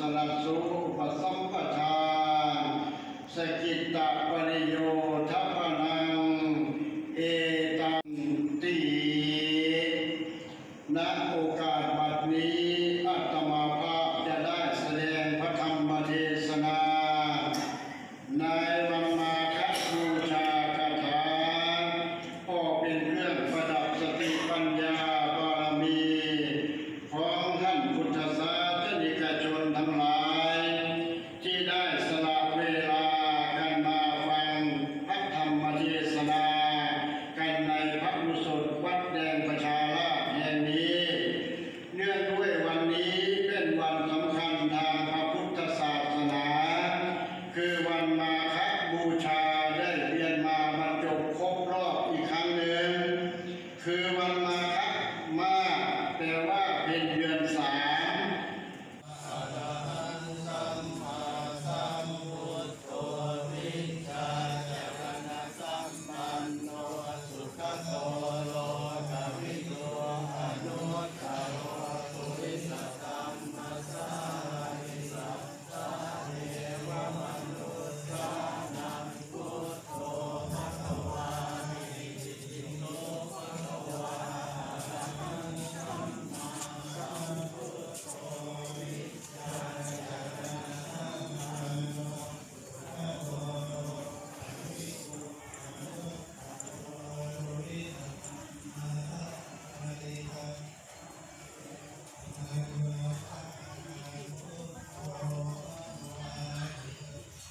สลสุปสัมปทาสกิตตปริโยทัพนัง เอตังติณโอกาสบัดนี้ แดงประชาราชแห่งนี้ เนื่องด้วยวันนี้เป็นวันสำคัญทางพระพุทธศาสนา คือวันมาฆบูชาได้เรียนมาบรรจบครบรอบอีกครั้งหนึ่งคือวัน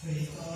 ค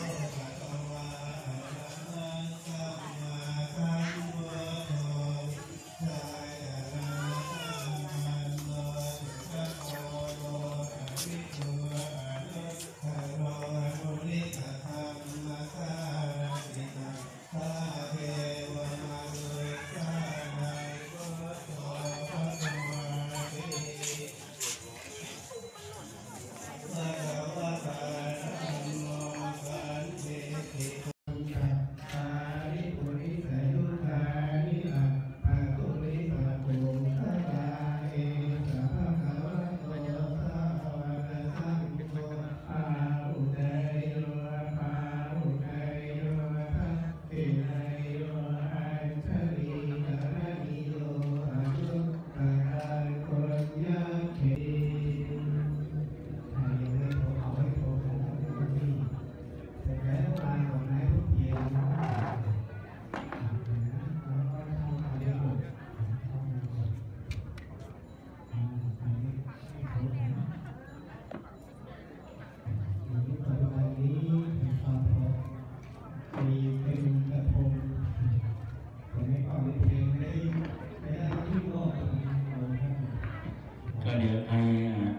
ก็เดี๋ยวให้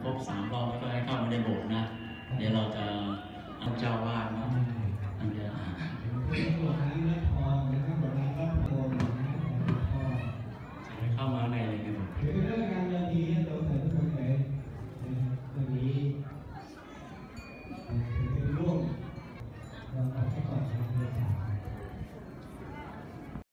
ครบสามรอบแล้วก็ให้เข้ามาในโบสถ์นะ เดี๋ยวเราจะเอาเจ้าวาด